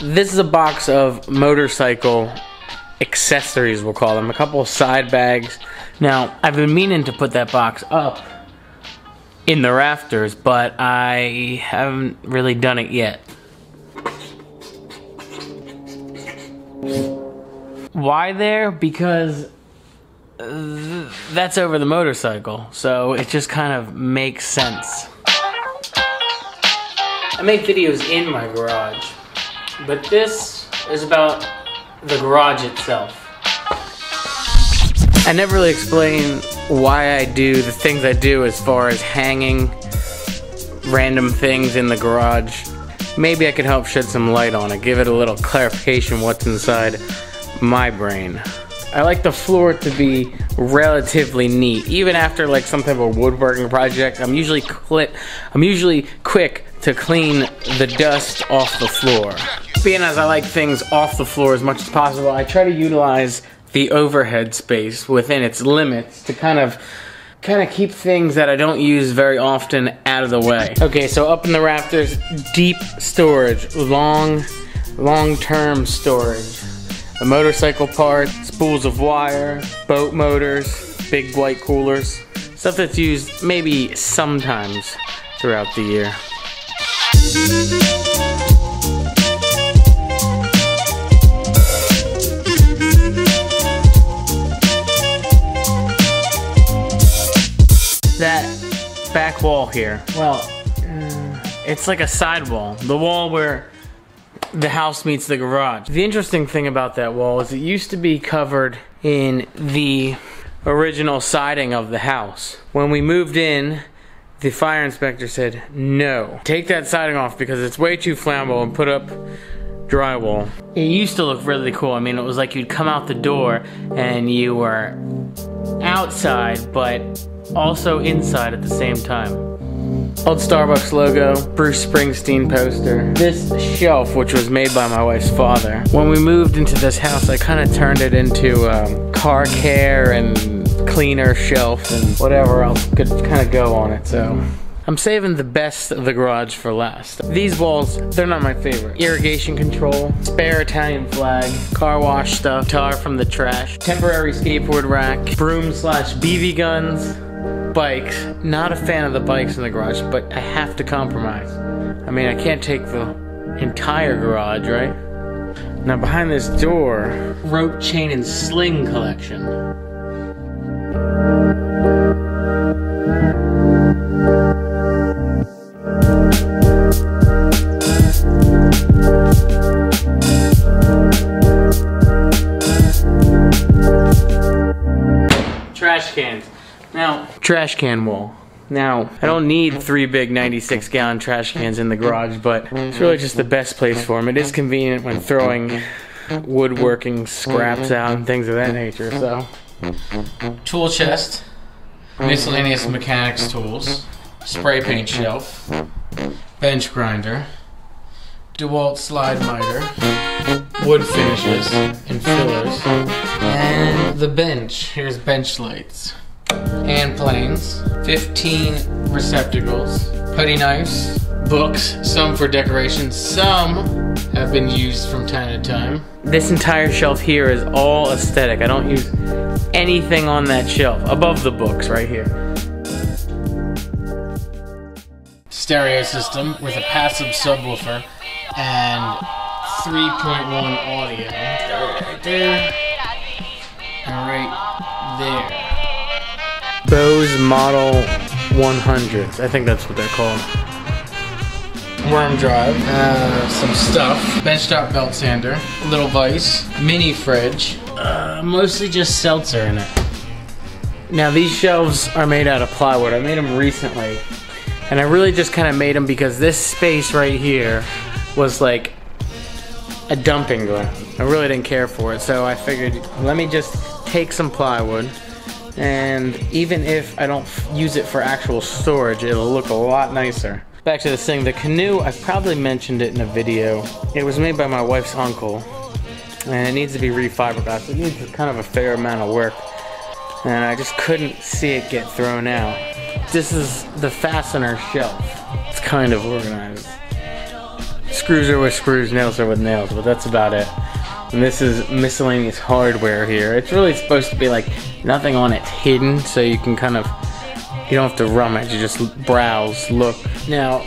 This is a box of motorcycle accessories, we'll call them. A couple side bags, now, I've been meaning to put that box up in the rafters, but I haven't really done it yet. Why there? Because uh, that's over the motorcycle, so it just kind of makes sense. I make videos in my garage, but this is about the garage itself. I never really explain why I do the things I do as far as hanging random things in the garage. Maybe I could help shed some light on it, give it a little clarification what's inside my brain. I like the floor to be relatively neat. Even after like some type of woodworking project, I'm usually I'm usually quick to clean the dust off the floor. Being as I like things off the floor as much as possible, I try to utilize the overhead space within its limits to kind of kind of keep things that I don't use very often out of the way. Okay, so up in the rafters, deep storage, long, long-term storage. The motorcycle parts, spools of wire, boat motors, big white coolers. Stuff that's used maybe sometimes throughout the year. Back wall here, well, uh, it's like a side wall. The wall where the house meets the garage. The interesting thing about that wall is it used to be covered in the original siding of the house. When we moved in, the fire inspector said, no, take that siding off because it's way too flammable and put up drywall. It used to look really cool. I mean, it was like you'd come out the door and you were outside, but also inside at the same time. Old Starbucks logo, Bruce Springsteen poster. This shelf, which was made by my wife's father. When we moved into this house, I kind of turned it into um, car care and cleaner shelf and whatever else could kind of go on it. So I'm saving the best of the garage for last. These walls, they're not my favorite. Irrigation control, spare Italian flag, car wash stuff, tar from the trash, temporary skateboard rack, broom slash BB guns, bikes. Not a fan of the bikes in the garage, but I have to compromise. I mean, I can't take the entire garage, right? Now behind this door, rope, chain, and sling collection. Trash cans. Trash can wall. Now, I don't need three big 96 gallon trash cans in the garage, but it's really just the best place for them. It is convenient when throwing woodworking scraps out and things of that nature, so. Tool chest, miscellaneous mechanics tools, spray paint shelf, bench grinder, DeWalt slide miter, wood finishes and fillers, and the bench. Here's bench lights hand planes, 15 receptacles, putty knives, books, some for decoration, some have been used from time to time. This entire shelf here is all aesthetic. I don't use anything on that shelf, above the books right here. Stereo system with a passive subwoofer and 3.1 audio. Right there. And right there. Bose Model 100s. I think that's what they're called. Worm drive, uh, some stuff, benchtop belt sander, little vise, mini fridge, uh, mostly just seltzer in it. Now these shelves are made out of plywood. I made them recently, and I really just kind of made them because this space right here was like a dumping ground. I really didn't care for it, so I figured let me just take some plywood and even if I don't use it for actual storage, it'll look a lot nicer. Back to this thing, the canoe, I probably mentioned it in a video. It was made by my wife's uncle, and it needs to be refiberglassed. It needs kind of a fair amount of work, and I just couldn't see it get thrown out. This is the fastener shelf. It's kind of organized. screws are with screws, nails are with nails, but that's about it. And this is miscellaneous hardware here. It's really supposed to be like nothing on it's hidden, so you can kind of, you don't have to rummage, you just browse, look. Now,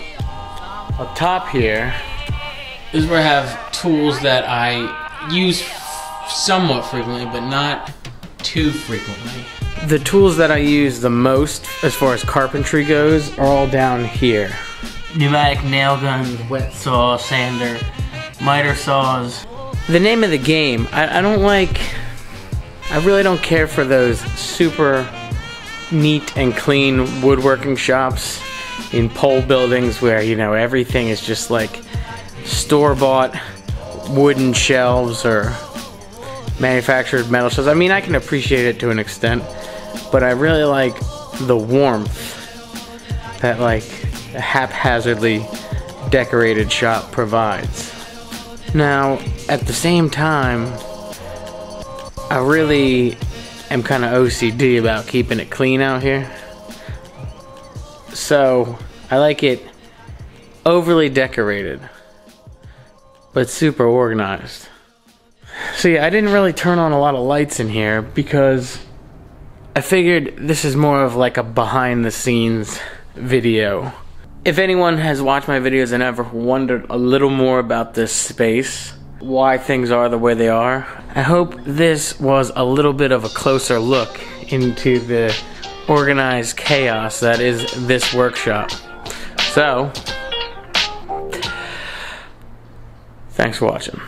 up top here is where I have tools that I use somewhat frequently, but not too frequently. The tools that I use the most as far as carpentry goes are all down here. Pneumatic nail guns, wet saw, sander, miter saws. The name of the game, I, I don't like, I really don't care for those super neat and clean woodworking shops in pole buildings where, you know, everything is just like store-bought wooden shelves or manufactured metal shelves. I mean, I can appreciate it to an extent, but I really like the warmth that like a haphazardly decorated shop provides. Now, at the same time, I really am kind of OCD about keeping it clean out here. So, I like it overly decorated, but super organized. Yeah, I didn't really turn on a lot of lights in here because I figured this is more of like a behind the scenes video. If anyone has watched my videos and ever wondered a little more about this space, why things are the way they are, I hope this was a little bit of a closer look into the organized chaos that is this workshop. So, thanks for watching.